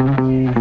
Mm-hmm.